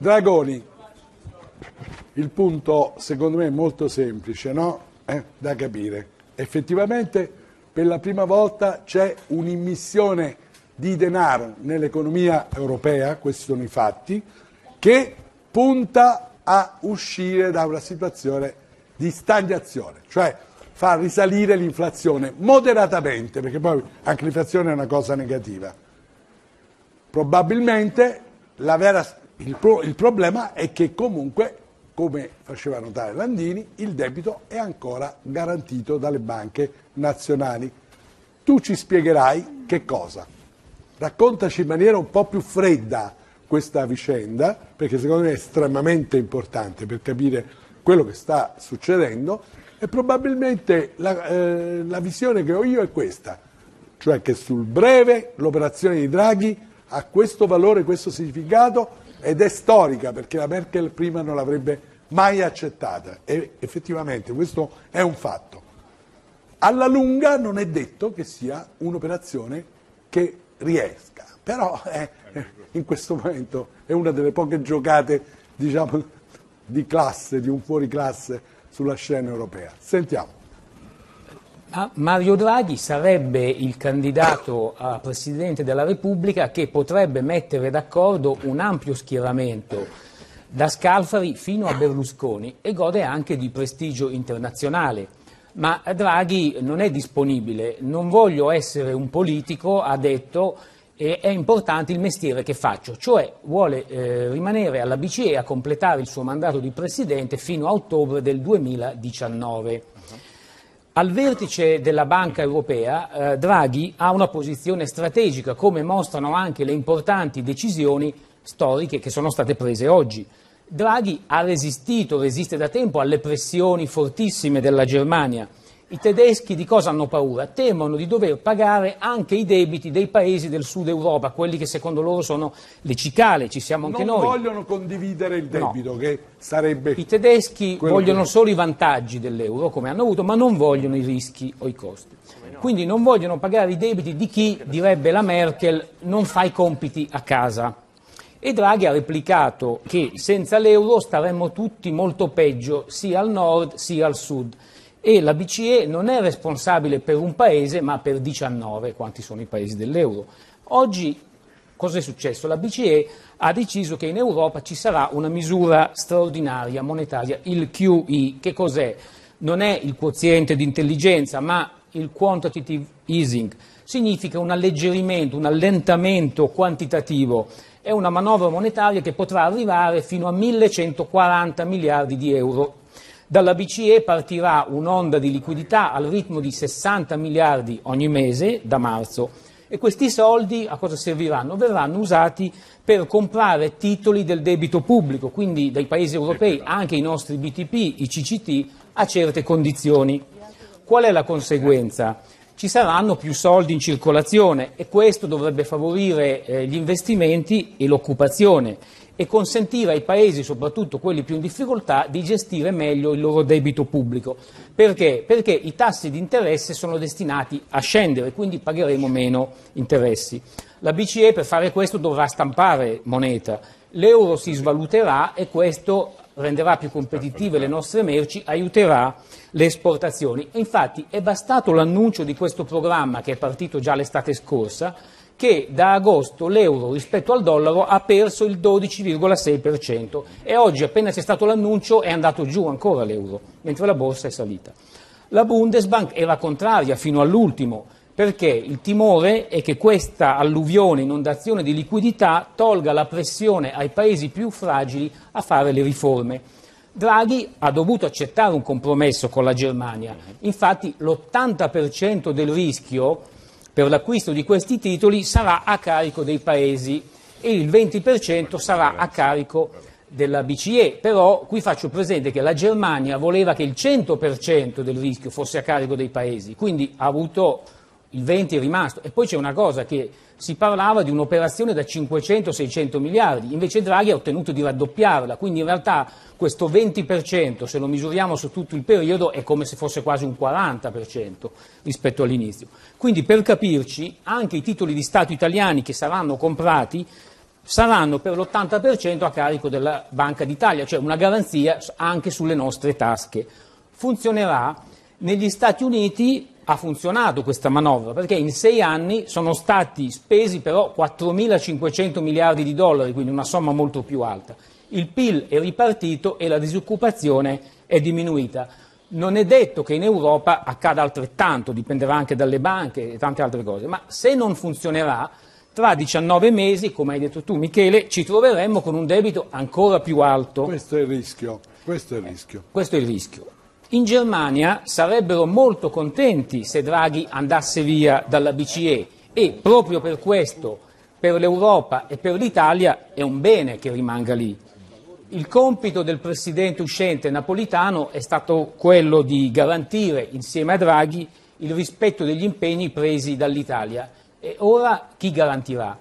Dragoni, il punto secondo me è molto semplice no? eh, da capire. Effettivamente per la prima volta c'è un'immissione di denaro nell'economia europea, questi sono i fatti, che punta a uscire da una situazione di stagnazione, cioè fa risalire l'inflazione moderatamente, perché poi anche l'inflazione è una cosa negativa. Probabilmente vera, il, pro, il problema è che comunque, come faceva notare Landini, il debito è ancora garantito dalle banche nazionali. Tu ci spiegherai che cosa. Raccontaci in maniera un po' più fredda questa vicenda, perché secondo me è estremamente importante per capire quello che sta succedendo e probabilmente la, eh, la visione che ho io è questa, cioè che sul breve l'operazione di Draghi ha questo valore, questo significato ed è storica perché la Merkel prima non l'avrebbe mai accettata e effettivamente questo è un fatto. Alla lunga non è detto che sia un'operazione che riesca, però è, in questo momento è una delle poche giocate diciamo, di classe, di un fuoriclasse sulla scena europea. Sentiamo. Mario Draghi sarebbe il candidato a Presidente della Repubblica che potrebbe mettere d'accordo un ampio schieramento da Scalfari fino a Berlusconi e gode anche di prestigio internazionale. Ma Draghi non è disponibile, non voglio essere un politico, ha detto, e è importante il mestiere che faccio, cioè vuole eh, rimanere alla BCE a completare il suo mandato di Presidente fino a ottobre del 2019. Al vertice della Banca Europea eh, Draghi ha una posizione strategica, come mostrano anche le importanti decisioni storiche che sono state prese oggi. Draghi ha resistito, resiste da tempo alle pressioni fortissime della Germania i tedeschi di cosa hanno paura? Temono di dover pagare anche i debiti dei paesi del sud Europa, quelli che secondo loro sono le cicale, ci siamo anche non noi. Non vogliono condividere il debito, no. che sarebbe. I tedeschi vogliono che... solo i vantaggi dell'euro, come hanno avuto, ma non vogliono i rischi o i costi. Quindi non vogliono pagare i debiti di chi, direbbe la Merkel, non fa i compiti a casa. E Draghi ha replicato che senza l'euro staremmo tutti molto peggio, sia al nord sia al sud e la BCE non è responsabile per un paese ma per 19, quanti sono i paesi dell'euro. Oggi cosa è successo? La BCE ha deciso che in Europa ci sarà una misura straordinaria monetaria, il QE. Che cos'è? Non è il quoziente di intelligenza ma il quantitative easing. Significa un alleggerimento, un allentamento quantitativo. È una manovra monetaria che potrà arrivare fino a 1140 miliardi di euro dalla BCE partirà un'onda di liquidità al ritmo di 60 miliardi ogni mese da marzo e questi soldi a cosa serviranno? Verranno usati per comprare titoli del debito pubblico, quindi dai paesi europei, anche i nostri BTP, i CCT, a certe condizioni. Qual è la conseguenza? Ci saranno più soldi in circolazione e questo dovrebbe favorire eh, gli investimenti e l'occupazione e consentire ai paesi, soprattutto quelli più in difficoltà, di gestire meglio il loro debito pubblico. Perché? Perché i tassi di interesse sono destinati a scendere, quindi pagheremo meno interessi. La BCE per fare questo dovrà stampare moneta, l'euro si svaluterà e questo renderà più competitive le nostre merci, aiuterà le esportazioni. Infatti è bastato l'annuncio di questo programma che è partito già l'estate scorsa che da agosto l'euro rispetto al dollaro ha perso il 12,6% e oggi appena c'è stato l'annuncio è andato giù ancora l'euro, mentre la borsa è salita. La Bundesbank era contraria fino all'ultimo perché il timore è che questa alluvione, inondazione di liquidità tolga la pressione ai paesi più fragili a fare le riforme. Draghi ha dovuto accettare un compromesso con la Germania, infatti l'80% del rischio per l'acquisto di questi titoli sarà a carico dei paesi e il 20% sarà a carico della BCE, però qui faccio presente che la Germania voleva che il 100% del rischio fosse a carico dei paesi, quindi ha avuto il 20 è rimasto. E poi c'è una cosa che si parlava di un'operazione da 500-600 miliardi, invece Draghi ha ottenuto di raddoppiarla, quindi in realtà questo 20%, se lo misuriamo su tutto il periodo, è come se fosse quasi un 40% rispetto all'inizio. Quindi per capirci, anche i titoli di Stato italiani che saranno comprati saranno per l'80% a carico della Banca d'Italia, cioè una garanzia anche sulle nostre tasche. Funzionerà negli Stati Uniti ha funzionato questa manovra perché in sei anni sono stati spesi però 4.500 miliardi di dollari, quindi una somma molto più alta. Il PIL è ripartito e la disoccupazione è diminuita. Non è detto che in Europa accada altrettanto, dipenderà anche dalle banche e tante altre cose, ma se non funzionerà, tra 19 mesi, come hai detto tu Michele, ci troveremmo con un debito ancora più alto. Questo è il rischio. Questo è il rischio. Questo è il rischio. In Germania sarebbero molto contenti se Draghi andasse via dalla BCE e proprio per questo per l'Europa e per l'Italia è un bene che rimanga lì. Il compito del presidente uscente napolitano è stato quello di garantire insieme a Draghi il rispetto degli impegni presi dall'Italia e ora chi garantirà?